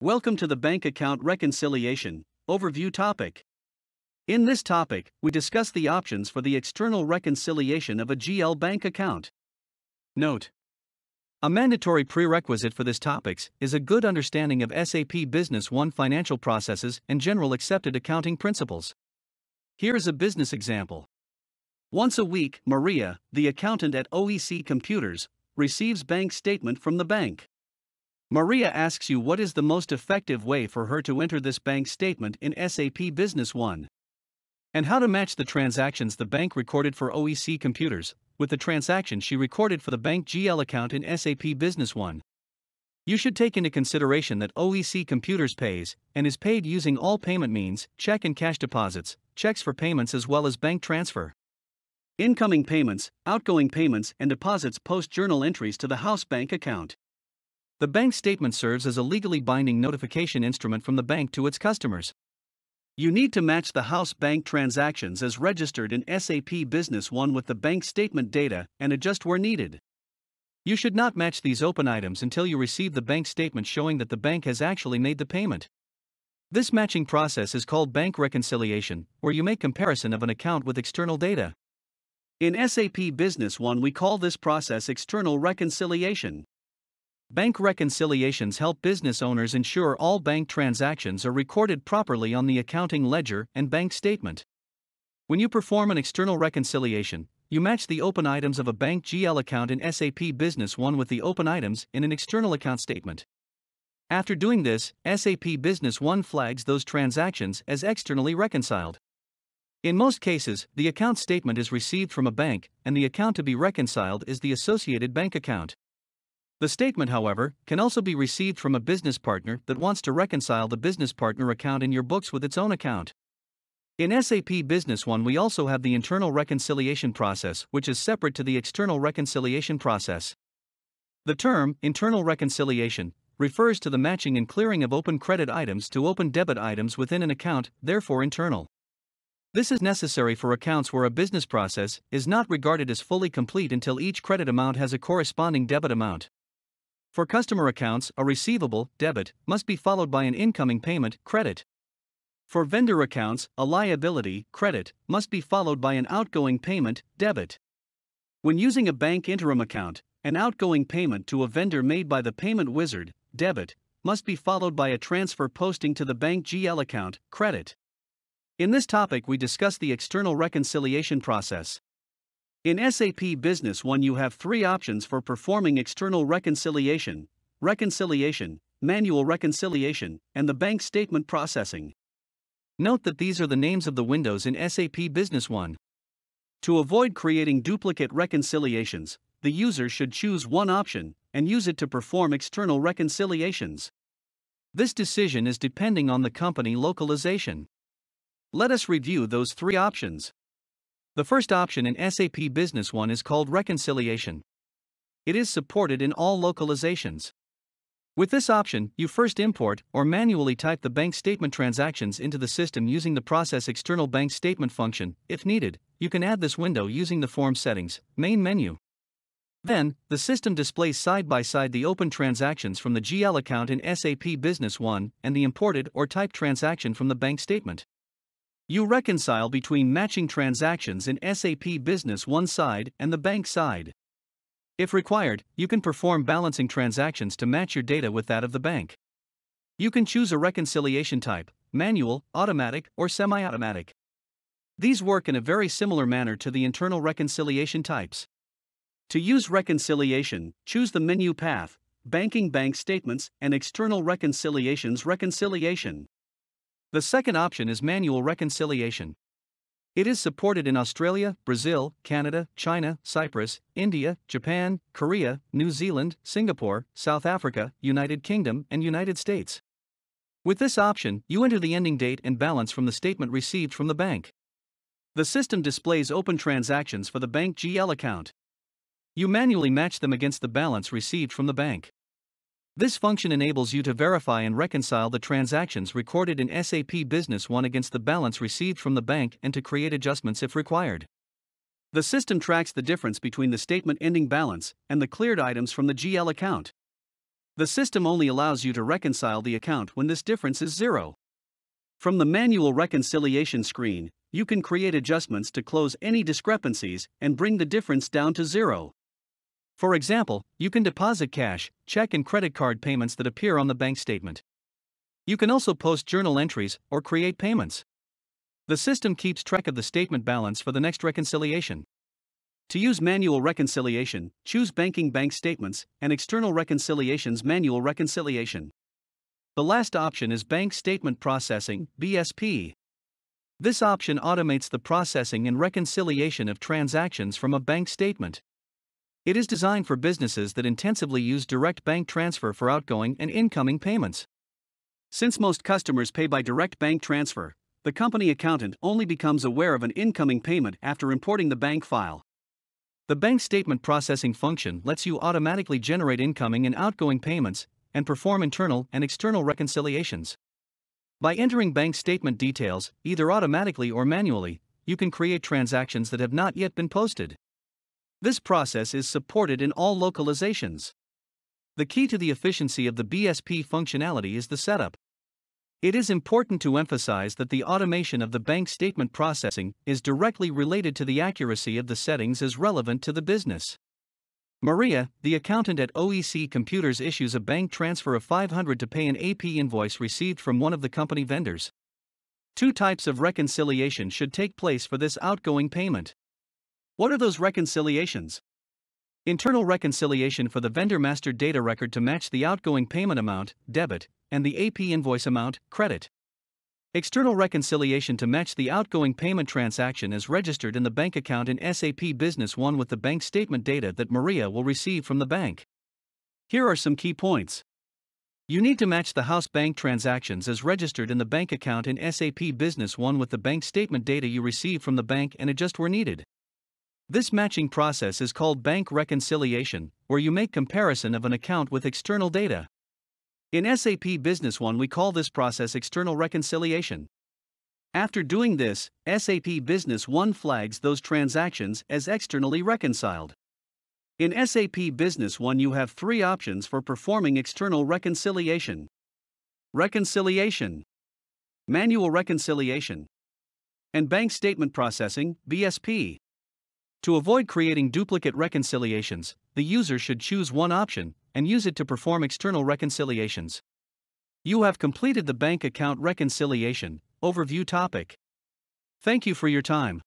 Welcome to the Bank Account Reconciliation Overview topic. In this topic, we discuss the options for the external reconciliation of a GL bank account. Note A mandatory prerequisite for this topics is a good understanding of SAP Business One financial processes and general accepted accounting principles. Here is a business example. Once a week, Maria, the accountant at OEC Computers, receives bank statement from the bank. Maria asks you what is the most effective way for her to enter this bank statement in SAP Business One. And how to match the transactions the bank recorded for OEC computers with the transaction she recorded for the bank GL account in SAP Business One. You should take into consideration that OEC Computers pays and is paid using all payment means, check and cash deposits, checks for payments as well as bank transfer. Incoming payments, outgoing payments, and deposits post journal entries to the house bank account. The bank statement serves as a legally binding notification instrument from the bank to its customers. You need to match the house bank transactions as registered in SAP Business One with the bank statement data and adjust where needed. You should not match these open items until you receive the bank statement showing that the bank has actually made the payment. This matching process is called bank reconciliation, where you make comparison of an account with external data. In SAP Business One, we call this process external reconciliation. Bank reconciliations help business owners ensure all bank transactions are recorded properly on the accounting ledger and bank statement. When you perform an external reconciliation, you match the open items of a bank GL account in SAP Business One with the open items in an external account statement. After doing this, SAP Business One flags those transactions as externally reconciled. In most cases, the account statement is received from a bank, and the account to be reconciled is the associated bank account. The statement, however, can also be received from a business partner that wants to reconcile the business partner account in your books with its own account. In SAP Business One, we also have the internal reconciliation process, which is separate to the external reconciliation process. The term internal reconciliation refers to the matching and clearing of open credit items to open debit items within an account, therefore internal. This is necessary for accounts where a business process is not regarded as fully complete until each credit amount has a corresponding debit amount. For customer accounts, a receivable, debit, must be followed by an incoming payment, credit. For vendor accounts, a liability, credit, must be followed by an outgoing payment, debit. When using a bank interim account, an outgoing payment to a vendor made by the payment wizard, debit, must be followed by a transfer posting to the bank GL account, credit. In this topic, we discuss the external reconciliation process. In SAP Business One, you have three options for performing external reconciliation reconciliation, manual reconciliation, and the bank statement processing. Note that these are the names of the windows in SAP Business One. To avoid creating duplicate reconciliations, the user should choose one option and use it to perform external reconciliations. This decision is depending on the company localization. Let us review those three options. The first option in SAP Business One is called Reconciliation. It is supported in all localizations. With this option, you first import or manually type the bank statement transactions into the system using the Process External Bank Statement function. If needed, you can add this window using the Form Settings main menu. Then, the system displays side by side the open transactions from the GL account in SAP Business One and the imported or typed transaction from the bank statement. You reconcile between matching transactions in SAP Business One side and the bank side. If required, you can perform balancing transactions to match your data with that of the bank. You can choose a reconciliation type manual, automatic, or semi automatic. These work in a very similar manner to the internal reconciliation types. To use reconciliation, choose the menu path Banking Bank Statements and External Reconciliations Reconciliation. The second option is manual reconciliation. It is supported in Australia, Brazil, Canada, China, Cyprus, India, Japan, Korea, New Zealand, Singapore, South Africa, United Kingdom, and United States. With this option, you enter the ending date and balance from the statement received from the bank. The system displays open transactions for the bank GL account. You manually match them against the balance received from the bank. This function enables you to verify and reconcile the transactions recorded in SAP Business One against the balance received from the bank and to create adjustments if required. The system tracks the difference between the statement ending balance and the cleared items from the GL account. The system only allows you to reconcile the account when this difference is zero. From the manual reconciliation screen, you can create adjustments to close any discrepancies and bring the difference down to zero. For example, you can deposit cash, check, and credit card payments that appear on the bank statement. You can also post journal entries or create payments. The system keeps track of the statement balance for the next reconciliation. To use manual reconciliation, choose Banking Bank Statements and External Reconciliations Manual Reconciliation. The last option is Bank Statement Processing BSP. This option automates the processing and reconciliation of transactions from a bank statement. It is designed for businesses that intensively use direct bank transfer for outgoing and incoming payments. Since most customers pay by direct bank transfer, the company accountant only becomes aware of an incoming payment after importing the bank file. The bank statement processing function lets you automatically generate incoming and outgoing payments and perform internal and external reconciliations. By entering bank statement details, either automatically or manually, you can create transactions that have not yet been posted. This process is supported in all localizations. The key to the efficiency of the BSP functionality is the setup. It is important to emphasize that the automation of the bank statement processing is directly related to the accuracy of the settings as relevant to the business. Maria, the accountant at OEC Computers, issues a bank transfer of 500 to pay an AP invoice received from one of the company vendors. Two types of reconciliation should take place for this outgoing payment. What are those reconciliations? Internal reconciliation for the vendor master data record to match the outgoing payment amount, debit, and the AP invoice amount, credit. External reconciliation to match the outgoing payment transaction as registered in the bank account in SAP Business One with the bank statement data that Maria will receive from the bank. Here are some key points. You need to match the house bank transactions as registered in the bank account in SAP Business One with the bank statement data you receive from the bank and adjust where needed. This matching process is called bank reconciliation, where you make comparison of an account with external data. In SAP Business One, we call this process external reconciliation. After doing this, SAP Business One flags those transactions as externally reconciled. In SAP Business One, you have three options for performing external reconciliation reconciliation, manual reconciliation, and bank statement processing BSP. To avoid creating duplicate reconciliations, the user should choose one option and use it to perform external reconciliations. You have completed the bank account reconciliation overview topic. Thank you for your time.